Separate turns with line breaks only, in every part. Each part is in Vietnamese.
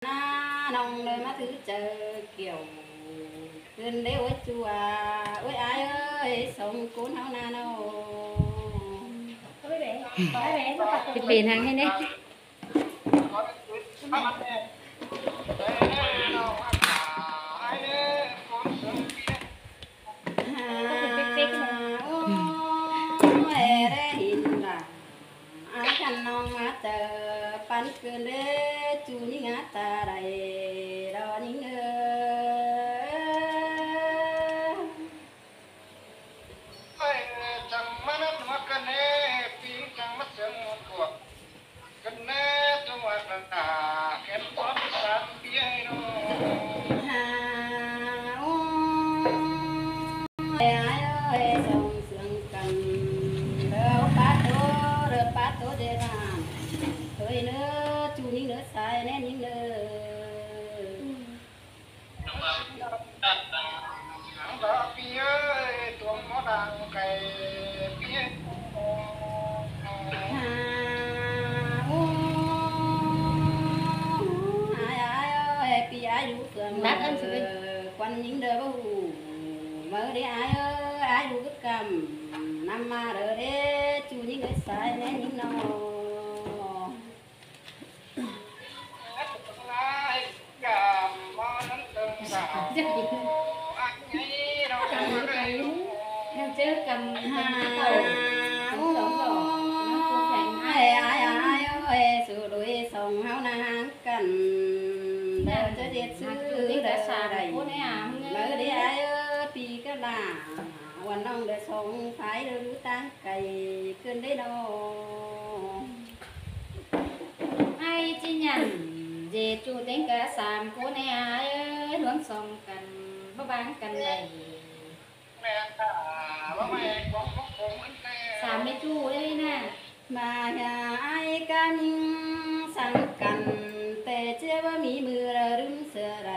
na nòng nơi má thứ chờ kiểu gần đấy ôi chùa. Ôi ai ơi sống cuốn hao na đâu cái tiền hàng hay đấy? Hãy subscribe cho kênh Ghiền Mì Gõ Để không bỏ lỡ những video hấp dẫn hà ô ai ai
ăn sự
quan những đời bao mơ đi ai ơi, ai đủ cái cầm. Năm mà đời đấy những người sai nên những nó
cầm cầm cái
hà
tàu cũng giống rồi nó cũng thành
ai ai ai ơi sự đuổi sông hao na cần đời cho điệt sư
đi đã
đời
xà
đầy
đầy cô này à
mơ đi ai ơi pi cái làวันน้องเดือสงไฟเดือรู้ตั้งไก่ขึ้นได้ดอ
ai chi nhận về สามไม่จู้ได้น่ะ
มาหาไอ้กันสังกัน แต่เชื่อว่ามีมือระรึมเสือไ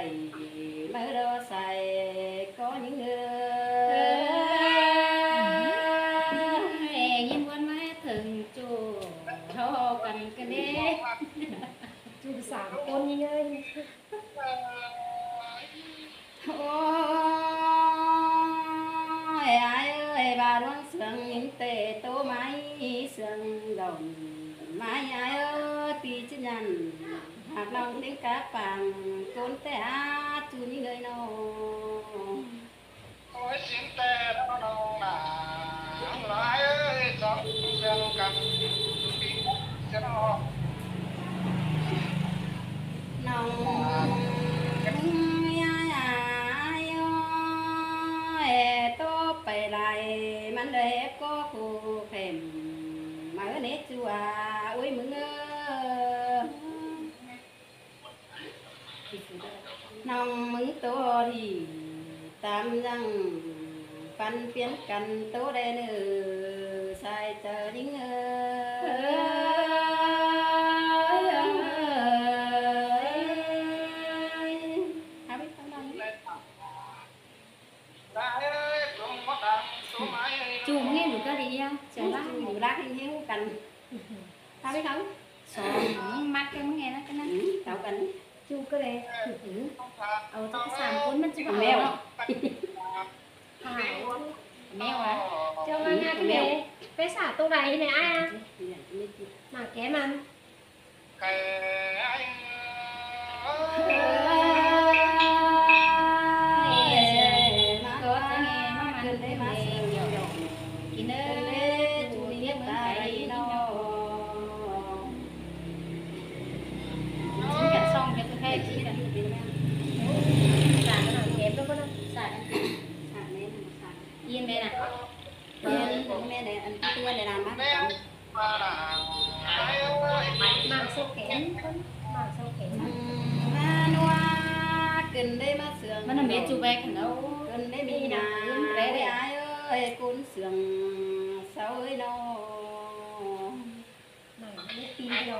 lời bà luôn sương tệ tố mái sương đồng. Mái ai
ơ tì chứ nhằn hạt lòng đến cá vàng côn tệ á chú như
người nô. Ôi xin tệ đó đâu là lại ơi chọn sương cầm tì bút chân nồng nong mứng tố thì tam răng phân phiến cần tố đây nữ sai chờ đính
chùm nghe một cái đi nha
chờ lát một lát đi nghe cần tao biết không
sợ mắt cái
muốn nghe đó?
Chủ cái này ừ. ờ tao cái sàm con mất chứ
Còn mèo. À?
mèo. À
cho con nghe cái này. Cái xả tô đầy này ai
Dạ,
mà kém ăn
Có thế nghe nó mà. Cần đấy mà sửa nhiều dòng
cái nó
Cần đấy
sâu kém
Mà noa Cần đấy mà sửa
mà nó mẹ chủ về cái đâu
Cần đây bị nà Đấy đấy ai ơi Cún sườn Sao ơi nó
này biết tin đâu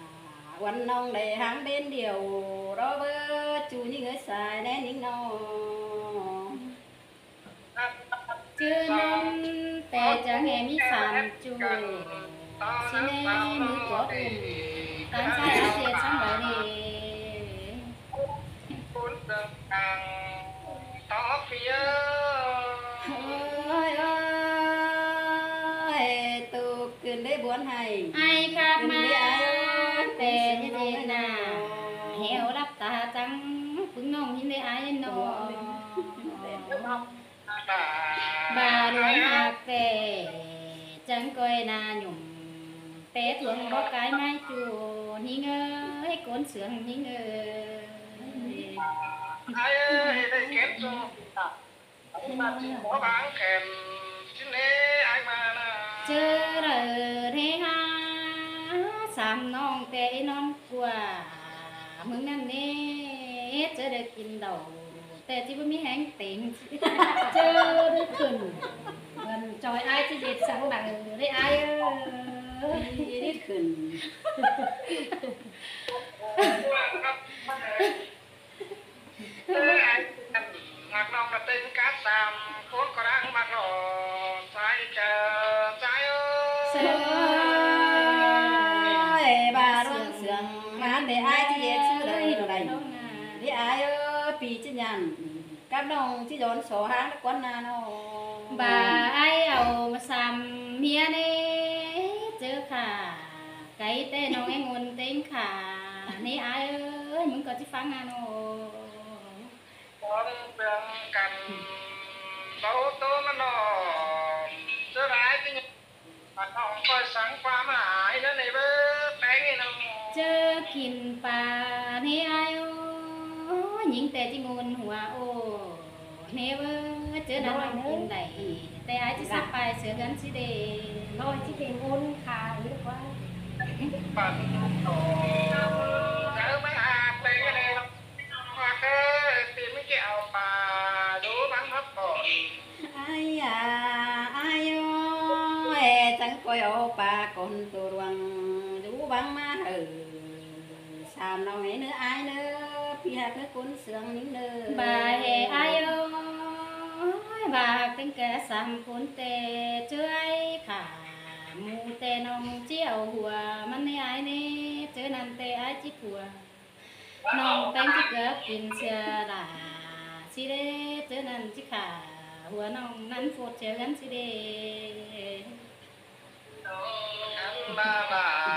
quần nông để hàng bên điều đó bơ chú những người xài nè những nó
chưa non tè chẳng nghe mi sàm chui xin nè nữ có đùm tan sai á tiền sang bài nè.
Cuốn đường càng to phía
ơi ơi tu kinh đấy buồn hay
ai
kinh
mà
ai
nó bà nuôi hạt tè chẳng coi na nhung té thường bó cái mai chùa nhí ngơi cuốn sướng nhí ngơi
ai ơi đây kém cho mà chỉ có bán kèm. Xin lê ai mà là
chớ rờ thế ha sàm non tê non quả mừng năm nê chớ được กิน đầu tê chỉ có mi hang tiền
chơ đứa khẩn gần trời ai thì đẹp sáng bằng đấy? Ai ơi
đi đi khẩn
mặc lòng là tên cá sàm khốn có đang mặc lò sai chờ trái ơi.
Ơi bà đoan sướng mà để ai thì dễ chứ đây rồi đây đi ai ơi pi chứ nhàn các đồng chứ gión số há con na nó.
Bà ai ao mà xàm mía nè chứ khả cái tên nó nghe nguồn tên khả nè ai ơi mình có chứ phá ngàn nó
con đường cần bao tố mà nó chứ rái chứ mà nó coi sáng quá mà ai nó này bơ bé nghe nó
chứ kìm bà. มนหัวโอ้เนเวอร์เจอหน้าเอินไหแต่อาจจะสักไปเสือกันสิเดน้อยที่เป็นอ้นคาหรือว่าปั่นโตเธอไมาอาจเลยเลยมาเธอตีไม่เกี่ยวปลาดูมันพับก่อนไอ้ยาไอ้ยอยฉันก็เอาปลาคนตัววังดูบังมาเออสามเราเห็นเนื้อไอ้เนื้อ thì hà cuốn sướng nín
đời bà hề ai ơi? bà tính kẻ sàm cuốn tê chơi khả
mù tê nông chiều hùa mắn nê ai nê chơi nằm tê ai chít hùa nông tên chít gấp bình xe là xí đê chơi nằm chít khả hùa nông nắn phụt chơi gắn xí đê. Bà bà.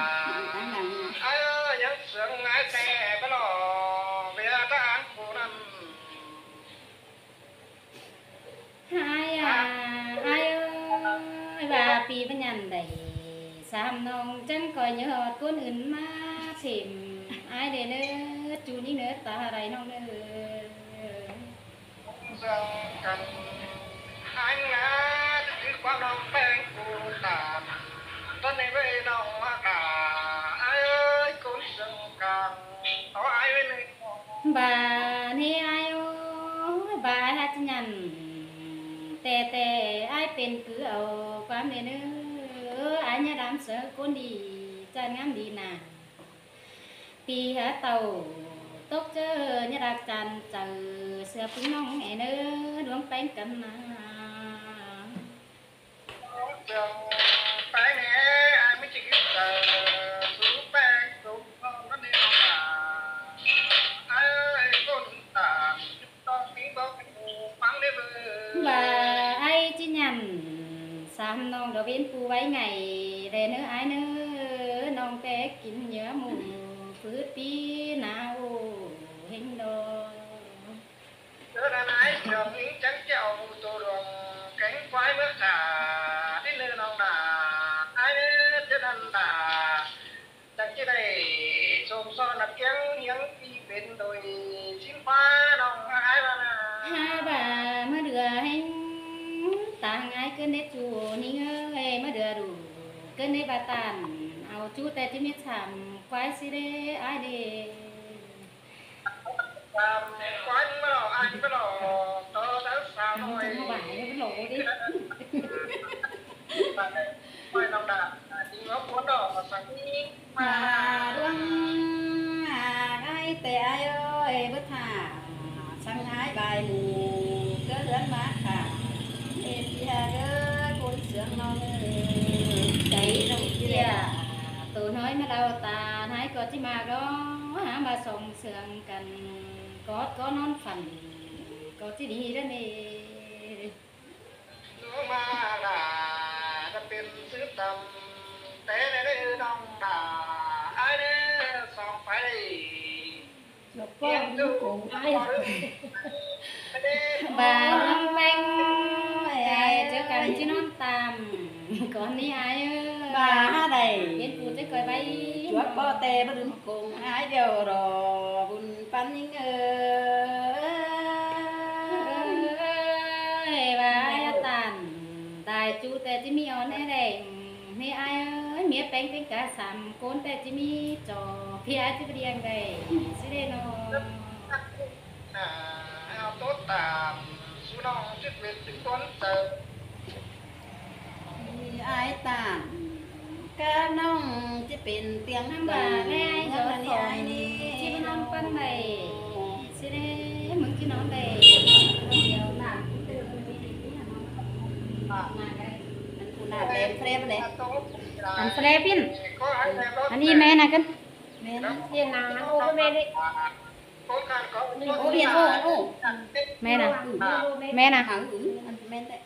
hai à hai ơi bà pì bên nhàn đầy sam nong chân coi nhớ họ con ứng mà xỉm. Ai để nữa
chú đi nữa ta hà đấy nong nữa hai ngã qua chớ con đi chân ngắm đi nà thì hả tàu, tốt chứ nhà ra chân chờ sửa phun nong mẹ nữa đúng bánh cầm mà
tay mẹ ai mới chỉ Bye hâm nong đó viên phù váy ngày để nữa ai nữa nong té kín nhớ mùng phứt tí nào, hình đó. Đó là ai trường ý trắng trèo tô đường cánh quái bước thả cái này bà tàn ao chú tay thì mình thảm quái xí đấy ai
đi quái nó lò ai nó lò tớ đã sao
rồi
nó bài đã chính nó cuốn đỏ mà sáng
mà đuông à ai
tè ai ơi bất thả. Sang hai bài
mùa mà lâu ta hai có chỉ mà đó. Hả? Mà sòng sườn cần có có non phần có chỉ đi ra nè.
Nó mà là tâm tiền sứ tâm té này đông đà. Ai để sòng phải đi? Lục con lục cụ ai bà năm anh ai chứ cần chứ non tàm có ní ai bà ไป
หลบป้อนลูกโป่งไอ้
bà long banh ai chứ cần chứ non tàm còn đi ai ơi
bà ha đầy
biết phụ chứ coi bay
chuột bò tê bất đứng cùng ai đều rò bùn pan những
ơi bà ai tàn tài chú tê chỉ mi on này đây mi ai ơi mi bánh bánh cả sắm côn tê chỉ mi cho phía ai chứ đi ăn đây sẽ đây nó
อ่าเอาโต๊ะตามสู้น้องชิดเวทถึงต้นเติม
ai tàn ca ก็น้อง
จะเป็
น
เตีย
ง
น้ำบ่าแม่ไอ้สอนไอ้นี่
ที่น้องปั้นใบสิได้มึ
งที่น้องใบ
เดีย
วหนักตื่นมีที่น้
องมาได้อันเฟรเล
ยอันเฟรพิน
อันนี้แม่นะกัน
แม่นะ
เรียนนางโอ้ก็แม่ได้
โอ้
เรียนโอ้โอ้
แม่นะ
แม่
นะ
แม่
ได้